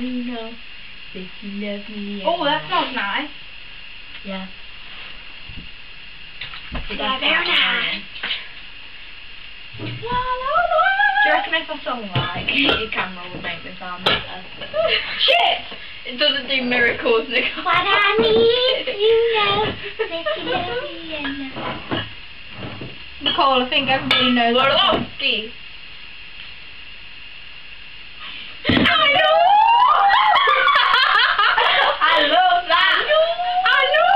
to know that you love me. Oh, that smells nice. Yeah. Yeah, very nice. Do you reckon if I sung like your camera would make me sound better? Shit! It doesn't do miracles, Nicole. What I need, you know, that you love me Nicole, I think everybody knows. Orlovsky. I know! I love that! I know!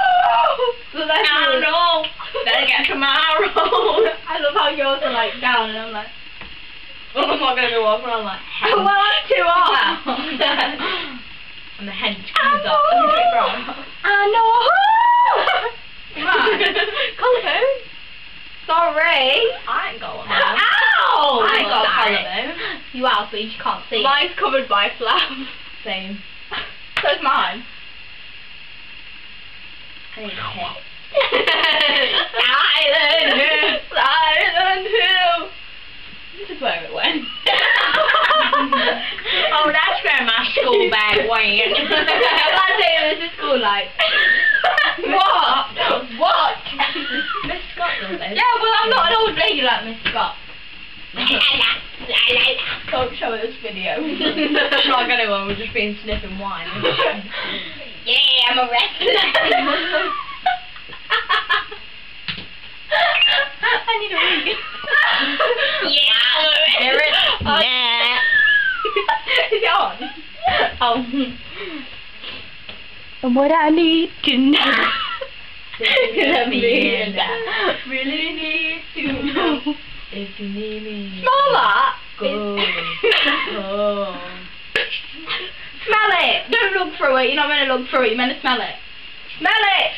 So that's I yours. know. Get tomorrow. I love how yours are like down and I'm like, well, I'm not gonna go walk around like oh, well, I'm too off. and the hench comes up and the big brown. I know! Come. Collarbone. Sorry. I ain't got one. Ow! I ain't got a collarbone. You are, but you just can't see. Mine's covered by flap. Same. So's mine. I need a hit. Silent Hill, Silent Hill. This is where it went. oh, that's where my school bag went. I say this is school like. what? What? Miss Scott it. Yeah, well, I'm not an old lady like Miss Scott. Don't show us video. I'm not gonna. We're just being sniffing wine. yeah, I'm a wrestler. I need a wig. Yeah, Hear it? Oh. Yeah. Is it on? Oh. And what I need to know. Let me hear that. Really need to know. If you need me, Smell that. go. Smell it. Don't look through it. You're not meant to look through it. You're meant to smell it. Smell it.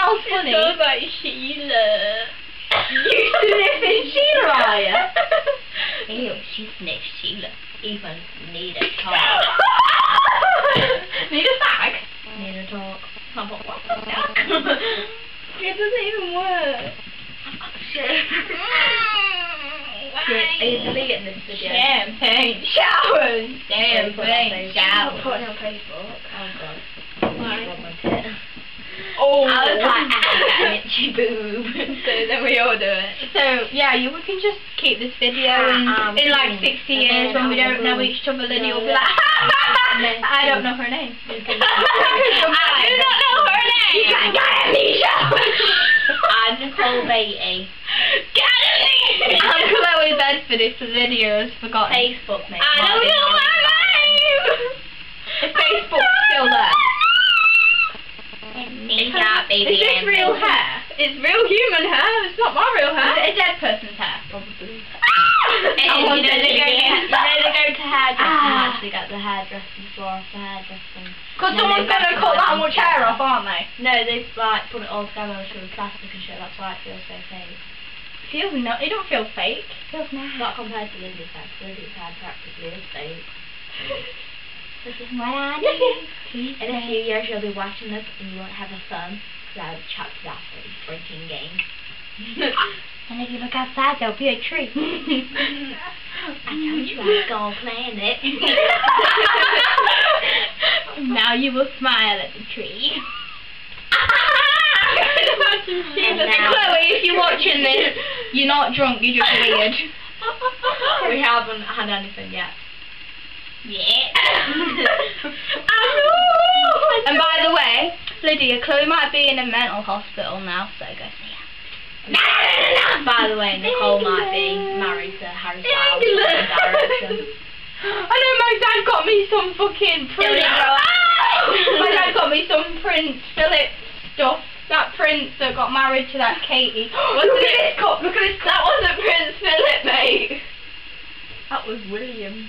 Smells funny. like Sheila. You sniffing Sheila, are you? Ew, she sniffs Sheila. Even need a talk. Need a? Need a talk. It doesn't even work. Are you deleting this video? Champagne showers. Champagne I'm showers. putting it on Facebook. Oh god. Why? Rub my tit. Oh. I was like, got itchy boob. so then we all do it. So yeah, you we can just keep this video and Um, in like mm, 60 and years when we don't know each other, then you'll be like, I don't know her name. I do not know her name. You can't get Amnesia. I'm Nicole Beatty. Get Amnesia. I'm Chloe Bedford if the video has forgotten. Facebook, mate. I don't know baby. Is this real amnesia. hair? It's real human hair. It's not my real hair. Is It's a dead person's hair. Probably. Ah! And you know they go, you know they go to hairdressers Ah. actually get the hairdressing floor off the hairdressing. Because someone's going to cut that much hair off, aren't they? No, they've like put it all together with plastic and shit, that's why it feels so fake. Feels no, it don't feel fake. feels nice. Not compared to Lindy's hair, Lindy's hair practically is fake. This is my. Please In a few years you'll be watching this and you won't have a phone, would chuck you off for a drinking game. And if you look outside, there'll be a tree. I told you I was gonna plan it. now you will smile at the tree. Chloe, if you're watching this, you're not drunk, you're just weird. we haven't had anything yet. Yeah. and by the way, Lydia, Chloe might be in a mental hospital now, so go see her. By the way, Nicole might be married to Harry Styles. I know my dad got me some fucking Prince. my dad got me some Prince Philip stuff. That Prince that got married to that Katie. look Wasn't at it- this cup. Look at this. That wasn't Prince Philip, mate. That was William.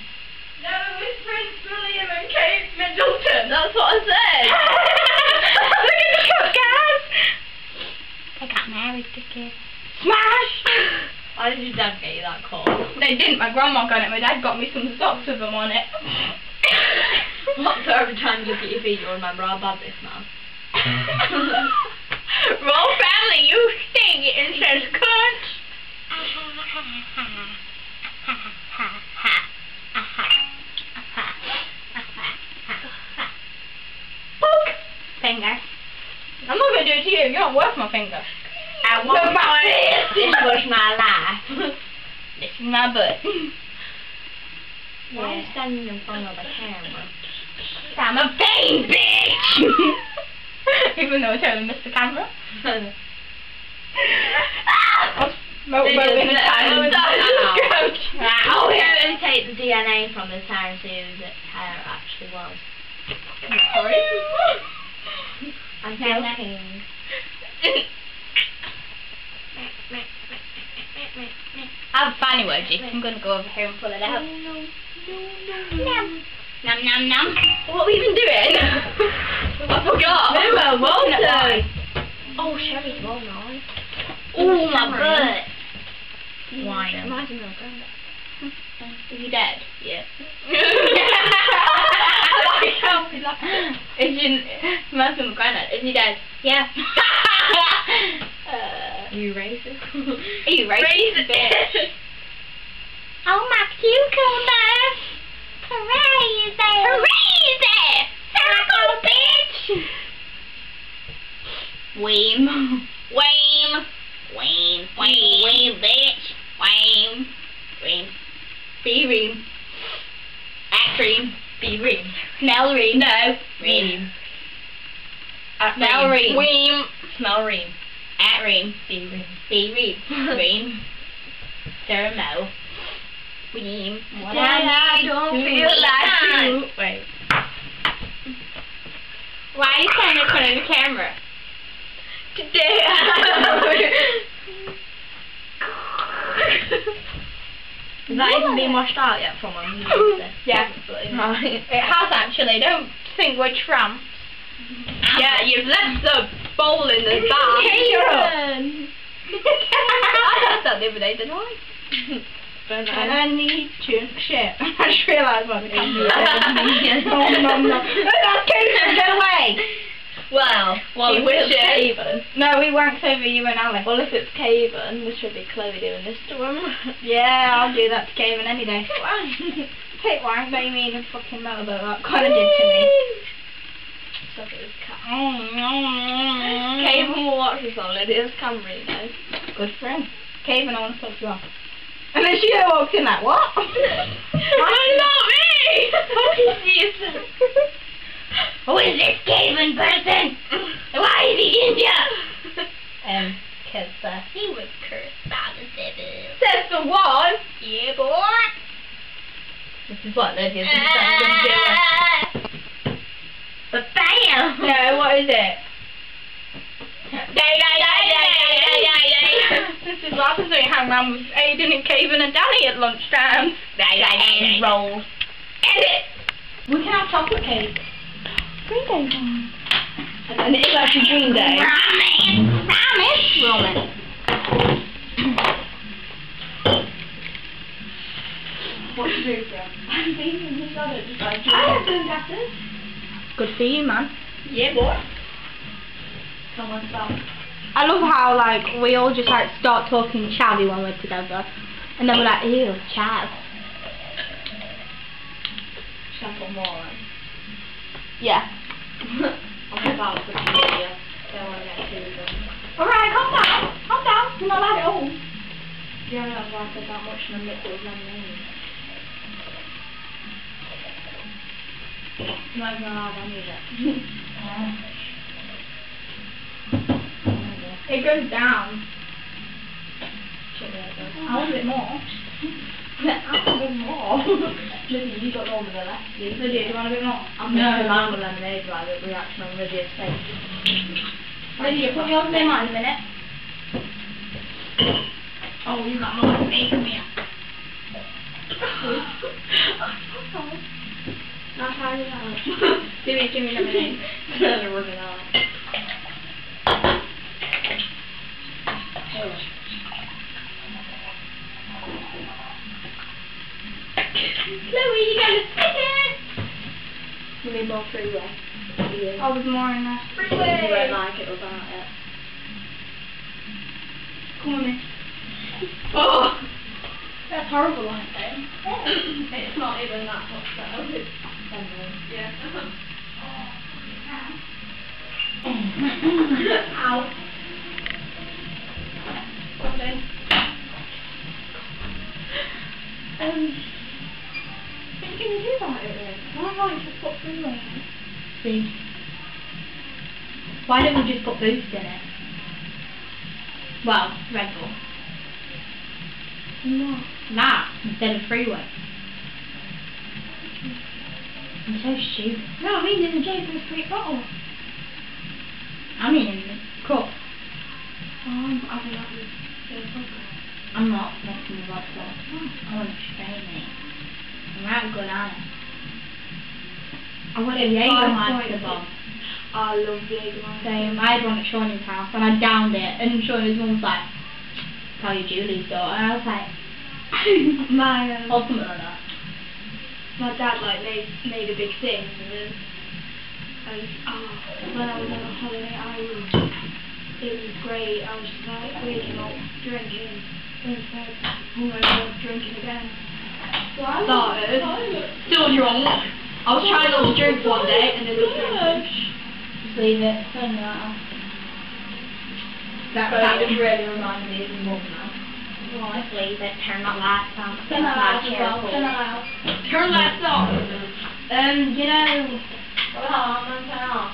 No, it was Prince William and Kate Middleton. That's what I said. look at the cup, guys. They got married together. Smash. Why did your dad get you that call? They didn't. My grandma got it. My dad got me some socks with them on it. What so every time you look at your feet, you'll remember how bad this smells. Roll family, you stink. It says cunt. not worth my finger. I want Look, my point, this was my life. This is my butt. Why are you standing in front of the camera? I'm a vain bitch! Even though I totally missed the camera. Mo- the time I'll go and take the DNA from the tire and see who the tire actually was. I'm Sorry. I'm joking. Find you, Woji. I'm gonna go over here and pull it out. Nom. Nom nom nom. What are we even doing? I forgot. Walnut Walter. wine. Oh, Sherry's well known. Ooh, my butt. Mm, wine. Reminds me of my granddad. Is he dead? Yeah. Is he, reminds me of my granddad. Is he dead? Yeah. Uh, You racist? are you racist? bitch? Oh, my cucumber! Crazy! Crazy! Circle, bitch! Weem. Weem. Weem. Weem. Weem, bitch. Weem. Ream. Be ream. At ream. Be ream. Smell ream. No. Ream. At Smell ream. Smell ream. At ream. Be ream. Be ream. Ream. Thermo. Weem. What Why I don't to feel like you. Wait. Why are you standing in front of the camera? Today. Is that even been washed out yet from them? Yeah. Right. It has actually. Don't think we're tramps. Yeah, you've left the bowl in the bath. Cameron. I heard that the other day, didn't I? And I need to shit. I just realised what the camera Yes. Oh, no, no. That's Cameron, get away! Well, well, if it's. Caven. No, he wanks over you and Ali. Well, if it's Caven, this should be Chloe doing this to him. Yeah, I'll do that to Caven any day. Take wank, but you mean a fucking motorboat. That kind of did to me. It is cat. Caven, Caven will watch this on it. It's camera, you know. Good for him. Caven, I want to talk to you off. And then she walked in like, what? I'm not me! Is this? Who is this Caven person? Why is he ginger? Um, cause uh, he was cursed by the devil. Says the one. Yeah, boy. This is what with doing. But bam! No, what is it? This is what happens when you hang around with Aiden and Caven and Danny at lunchtime. And roll. Edit. We can have chocolate cake. Green Day one. And it is actually Green Day. Promise! Promise! Roman. What to do for I'm thinking just got it, just like I have some gases. Good for you, man. Yeah, boy. Come on, stop. I love how like we all just like start talking chavvy when we're together, and then we're like, ew, chav. Sample more. Yeah. I'm about to video. Don't want to get too good. All right, calm down, calm down. You're not allowed at all. Why I said that much in the liquid lemonade. Not even allowed on either. It goes down. Shit, there it goes. I want a bit more. I want a bit more. Lydia, you got more than the left. Lydia, do you want a bit more? I'm making mine with lemonade like the reaction on Lydia's face. Lydia, put yours in mine in a minute. Oh, you got more than me. Come here. Not trying it out. Give me, give me lemonade. They're running out. Chloe, you gotta stick it. We need more freeway. Yeah. Oh, there's more in there. You won't like it without it. Come on, miss. Oh! That's horrible, aren't they? It's not even that much better. Yeah. Okay. Um, what you do about it then? Why not just put in it? See. Why don't we just put boost in it? Well, Red Bull. No. Nah. instead of freeway. I'm so stupid. No, I mean in the J for a sweet bottle. I mean in the cup. Um, I think that was the podcast. I'm not messing with that stuff. I want to train me. I'm right good at it. I went Yeah, in you five don't like the bomb. I love Jaeger Same. I had one at Shauna's house and I downed it and Shauna's mum was like, tell you Julie's daughter. And I was like, My um, or something like that. My dad like made made a big thing and then and oh when I was on a holiday Ireland it was great. I was just like waking up, drinking, to bed, hungover, drinking again. Started, still drunk. I was trying not to drink one day and then was. Just leave it. Turn that off. That, that really reminds me of mum now. Well, let's leave it. Turn the lights on. Turn the lights It's as well. not Turn the cheerful. lights. Turn lights off. Um, you know, hold on, I'm turn off.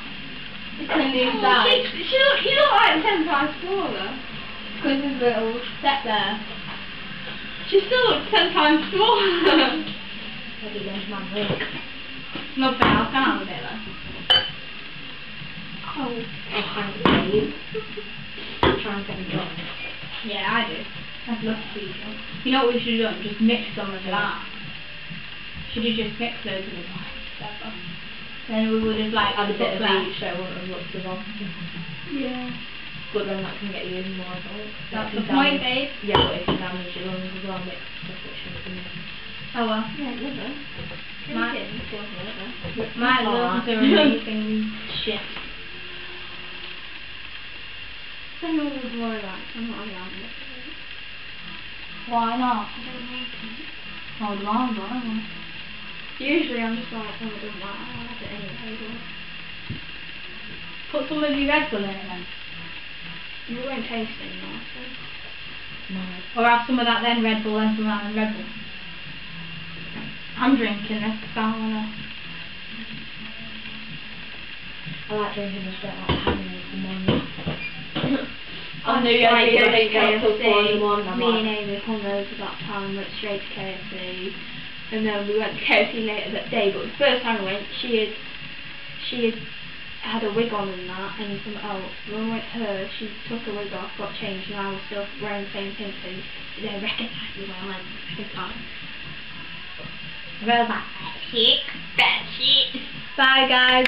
It's in the Oh, inside. she, she look, you look like ten times smaller. Because there's a little step there. She still looks ten times smaller. Maybe there's my link. Not fair, I'll come out with it though. oh. Oh, thank you. I'm trying to get it done. Yeah, I do. I'd love to see some. You know what we should have done? Just mix some of that. Should have just mixed those with like together. Then we would have like Add a bit of that. each so it wouldn't have looked as. Yeah. But then that can get you even more adult. That's If the you point, babe. Yeah, but if you damage your lungs as well, mix stuff that shouldn't. Oh well. Yeah, liver. My- Drinking kills the liver. My Oh. lungs are amazing shit. Then no one's worried about it. I'm not around it. Why not? I don't. Oh, the mom's one. Usually I'm just like, oh, it doesn't matter. I like it anyway. Put some of your Red Bull in it then. you won't taste it anymore, so. No. Or have some of that then Red Bull and some of that then Red Bull. I'm drinking this because I wanna. I like drinking this bit like having it in the morning. I knew you had like to going to KFC. KFC. in the morning, I'm Me like- and Amy hungover that time went straight to KFC, and then we went to KFC later that day. But the first time we went, she had she had had a wig on and that, and some else. When we went to her, she took her wig off, got changed, and I was still wearing the same thing. So they recognised me when I went the second time. Robot. Shit. Bad shit. Bye guys.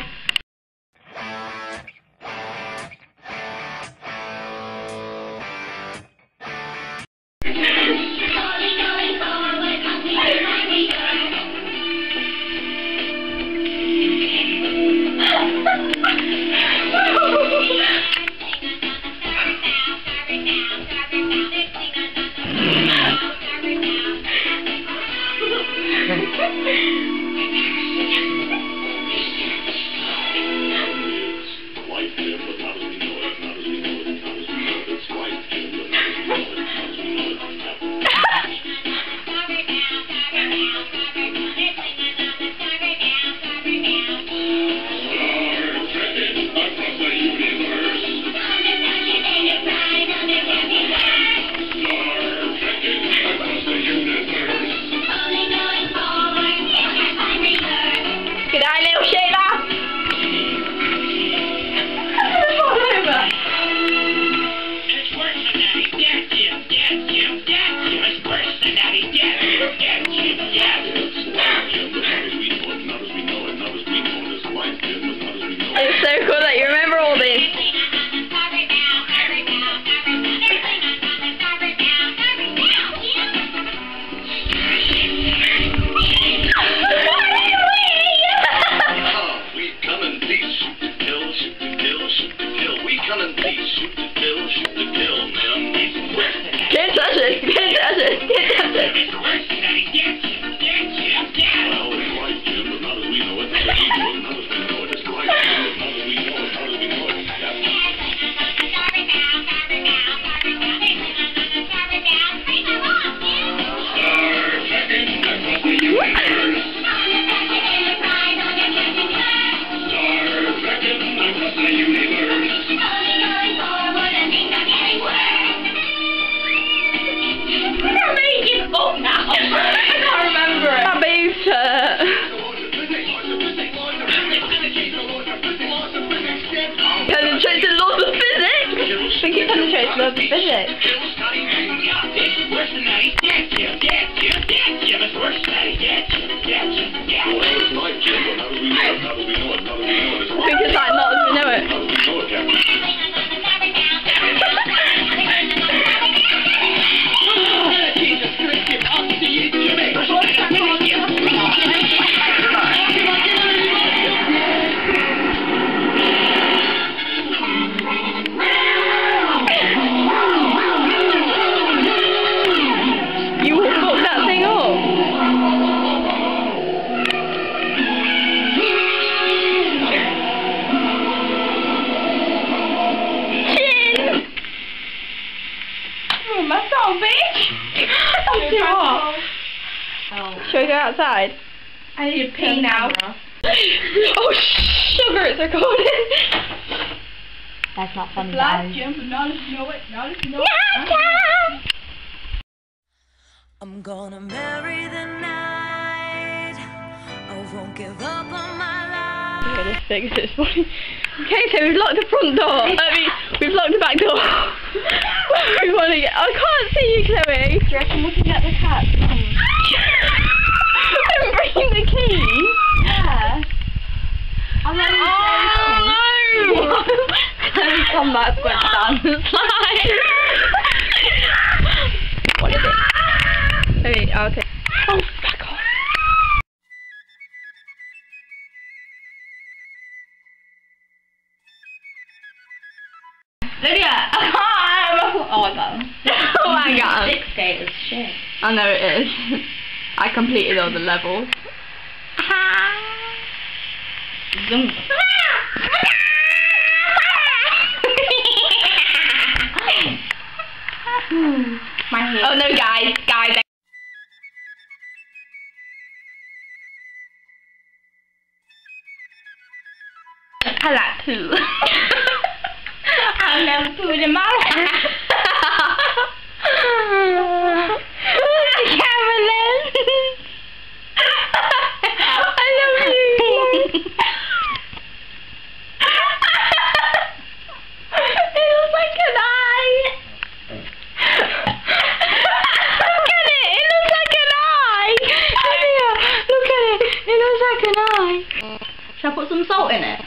Physics. It's outside? I need to pee now. oh, sugar, it's recording. That's not funny, Life guys. jump, knowledge, know it, knowledge, know Yeah, it. I'm gonna marry the night. I won't give up on my life. Okay, this thing is funny. Okay, so we've locked the front door. I mean, we've locked the back door. we want to get. I can't see you, Chloe. Do you reckon we can get the cat to come? I'm bringing the key. Yeah. I'm not Oh no! Chloe, come back, went down the slide. what is it? Okay, okay. Oh, back off. Lydia! Oh, I got him. Oh my god. Six skaters, shit. I know it is. I completed all the levels. Zoom. Oh no, guys, guys. I like poo. I've never pooed in my life. Carolyn. I love you. it looks like an eye. look at it. It looks like an eye. Lydia, look at it. Looks eye. Shall I put some salt in it?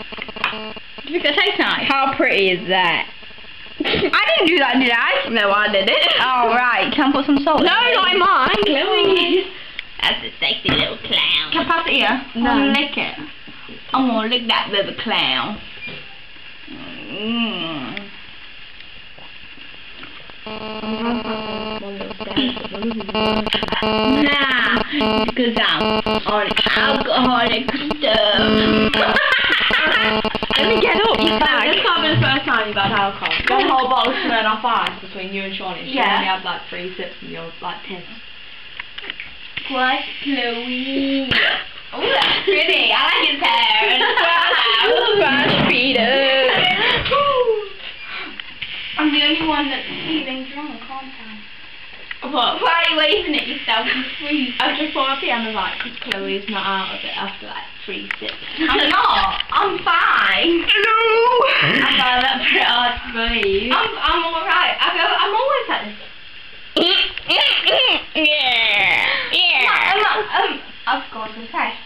Do you think it tastes nice? How pretty is that? I didn't do that, did I? No, I did it. Oh, right. Can I put some salt No, in it? not in mine. Chloe. That's a sexy little clown. Can I pass it here? No. I'm gonna lick it. I'm gonna lick that little clown. Mm. Nah, because I'm on alcoholic stuff. Let me get up, you bag. This can't be the first time you've had alcohol. One whole bottle of Smirnoff Ice between you and Shawnee. She Yeah. only had like three sips and you're like ten. What, Chloe? Oh, that's pretty. I like his hair. And his Brush feeders. I'm the only one that's feeling drunk, aren't I? What? Why are you waving at yourself? You freeze. I just thought at the end of like, Chloe's not out of it after like three sips. I'm not. I'm fine. Hello. I found that pretty hard to believe. I'm I'm alright. I go. I'm always like this. yeah. Yeah. I'm Yeah. not. Um. Of course, I'm fresh.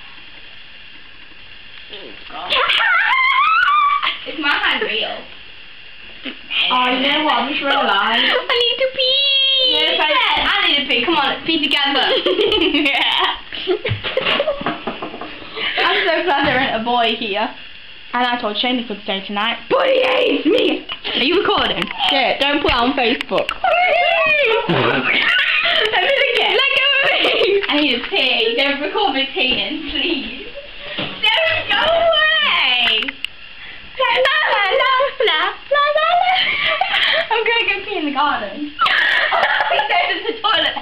Is my hand real? Oh, you know what? I just realised. I need to pee. Yes, I, I need to pee. Come on, let's pee together. yeah. I'm so glad there ain't a boy here. And I told Shane he could stay tonight. But he hates me! Are you recording? Shit, don't put it on Facebook. Let me again. Let go of me! I need to pee. Don't record me peeing, please. Don't go away! I'm gonna go pee in the garden. he goes to the toilet.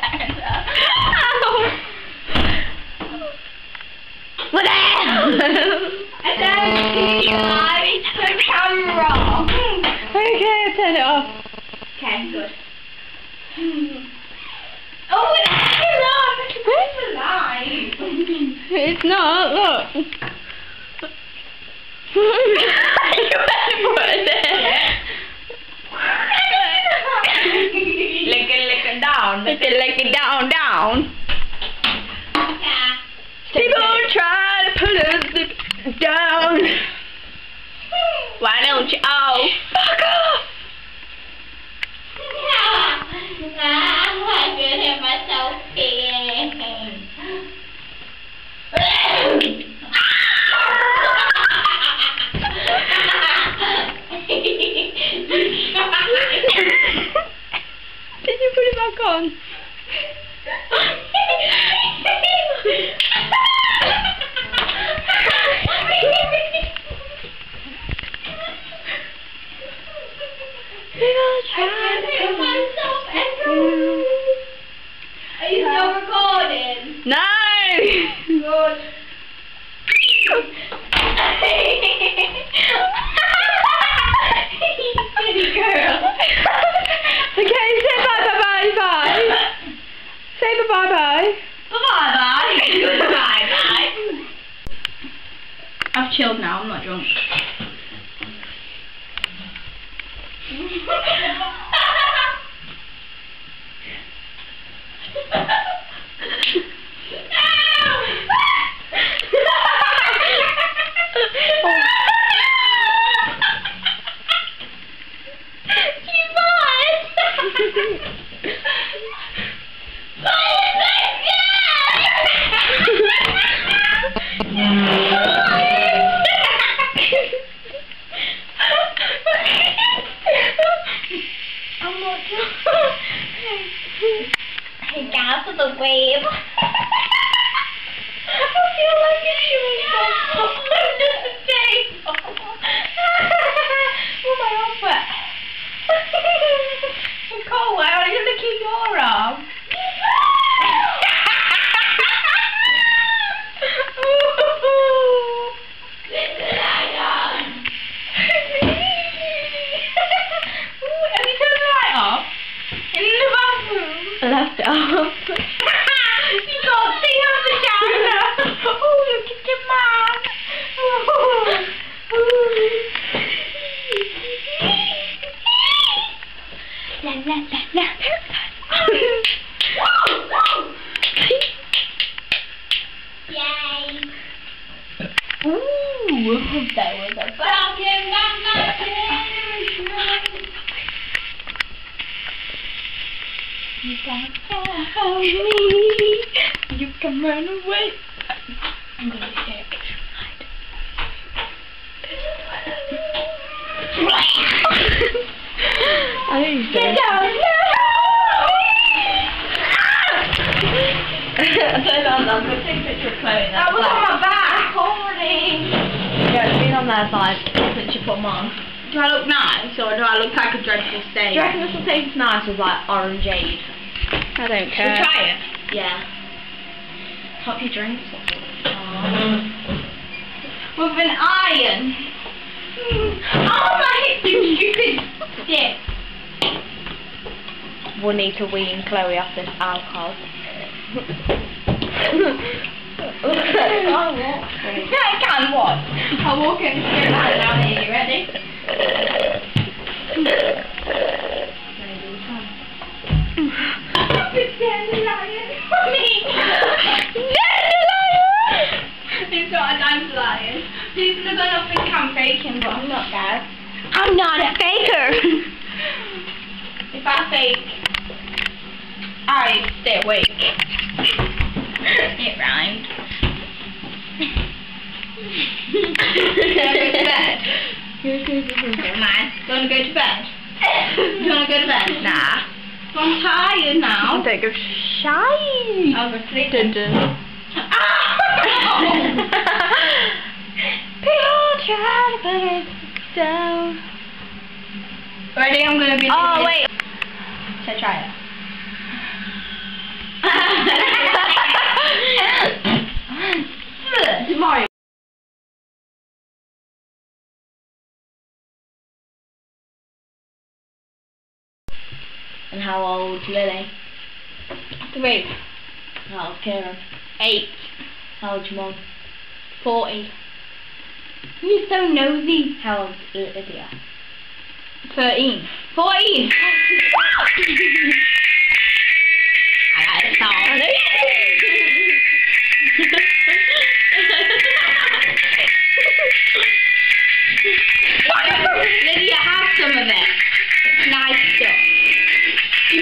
What the hell? I don't see you live. It's the camera. okay, turn it off. Okay, good. Oh. It's alive. It's not, look. you better put it down. Lick it, lick it down, down. Yeah. People try to put us down. Why don't you all fuck off? I'm gonna hit myself again. Back on? Are you still recording? No! Good. Silly girl. okay, say bye bye bye bye. Say bye bye bye. Bye bye. Bye bye. I've chilled now, I'm not drunk. Down to the wave. I feel like it's chewing gum under the table. oh, my arm's wet. I'm cold. Why are you licking your arm? Ooh, Have you turned the light off? In the bathroom? Left it off. you got the vagina. Oh, look at your man. la la la la. Yay. Ooh, that was a fucking You can tell me you can run away. I'm gonna be here. I think you Get said down Turn on, I'm going to take a picture of Chloe. That was on my back. Recording. Yeah, it's been on there like since you put them on. Do I look nice or do I look like a dreadful stain? Do you reckon this will taste nice with like orangeade? I don't Should care. try it? Yeah. Top your drinks. With an iron. Oh, my you stupid stick. We'll need to wean Chloe off this alcohol. Yeah, I can watch. I'll walk in and straight back down here. You ready? Big dandelion. Mommy. Dandelion. He's got a dandelion. People are gonna think I'm faking, but I'm not, guys. I'm not a faker. If I fake, I stay awake. it rhymed. Never mind. Do you want to go to bed? Do you want to go to bed? nah. I'm tired go shy. I'll go sleep. Dun dun. People try to put us down. Ready? I'm gonna be. Oh wait. So try it. And how old's Lily? Three. That was Karen. Eight. How old's your? Forty. You're so nosy. How old's Lydia? Thirteen. Fourteen! Lydia, have some of it. It's nice stuff.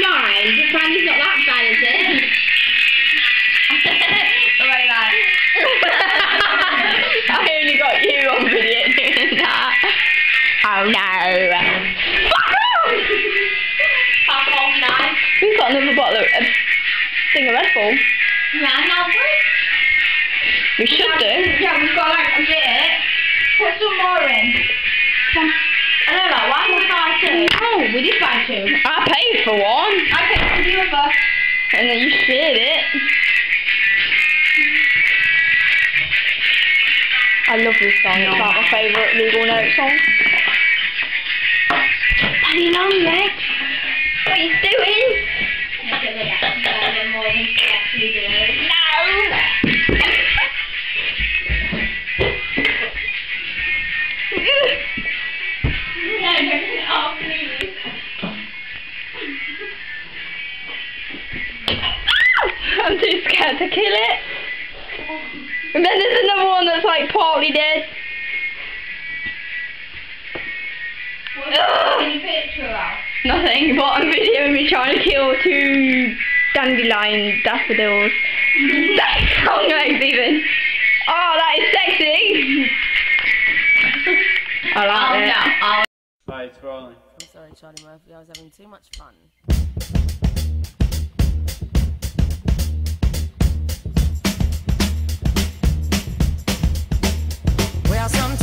Mind? The brandy's not that bad, is it? Very nice. I only got you on video doing that. Oh no. Fuck off! Fuck off, nice. We've got another bottle of a thing of Red Bull. Yeah, no, We We should do. Yeah, we've got like a bit. Put some more in. I know, like, why did we buy two? Oh, we did buy two. I paid for one, I picked for the other. and then you shared it. I love this song. It's like my favourite legal note song. Daddy long legs. What are you doing? I'm to kill it. And then there's another one that's like partly dead. Nothing, but I'm videoing me trying to kill two dandelion daffodils. That's long legs even. Oh, that is sexy. I like it. Hi, it's rolling. I'm sorry, Charlie Murphy. I was having too much fun. Sometimes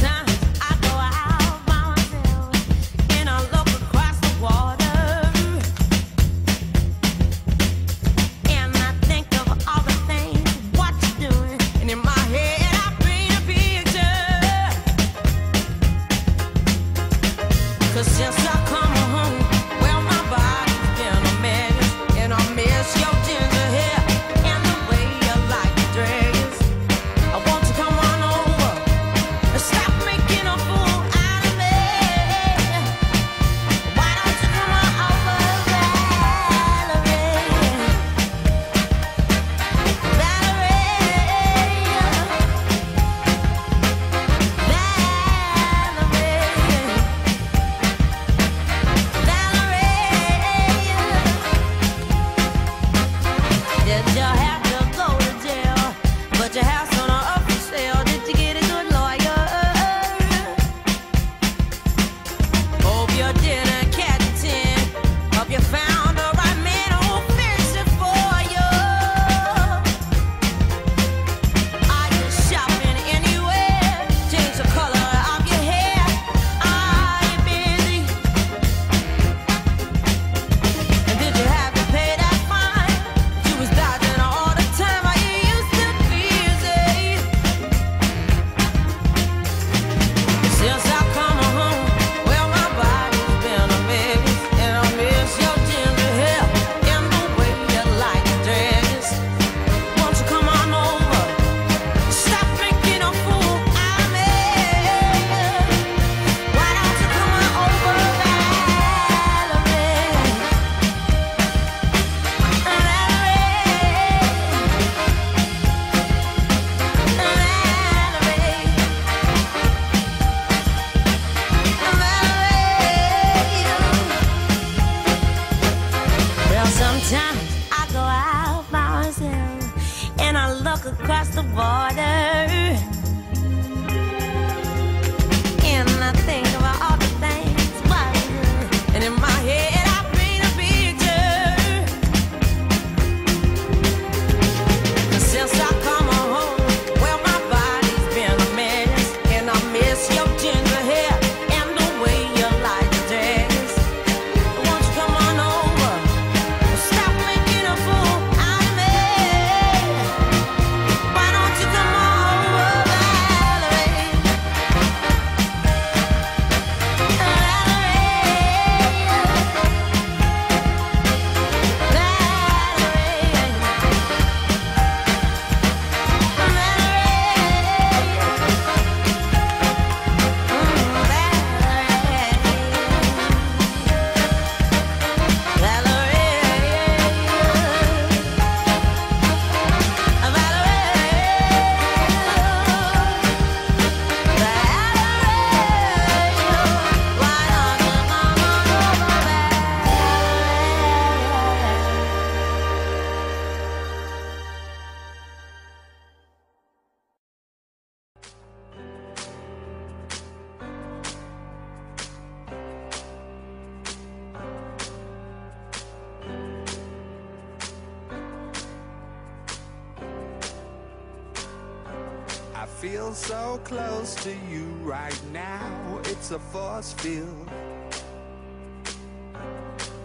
field.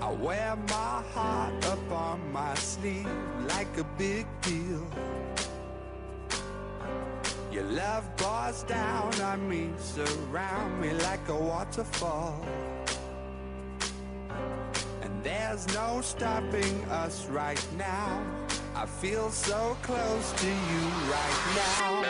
I wear my heart up on my sleeve like a big deal. Your love pours down on me, surround me like a waterfall. And there's no stopping us right now. I feel so close to you right now.